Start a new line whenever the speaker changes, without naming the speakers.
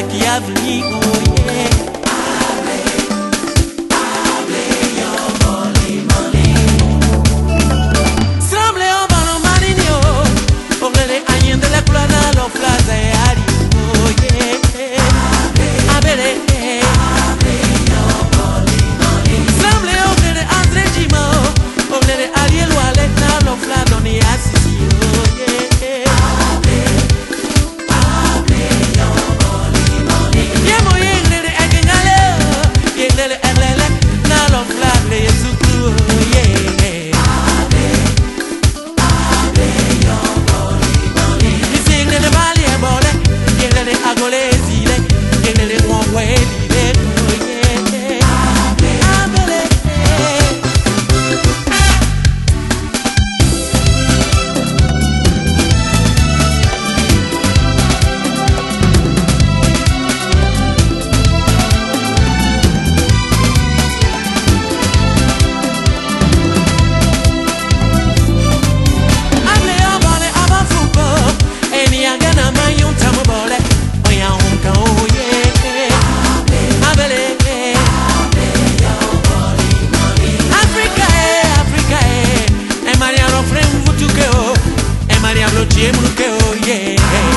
як я в. noche muteo, yeah.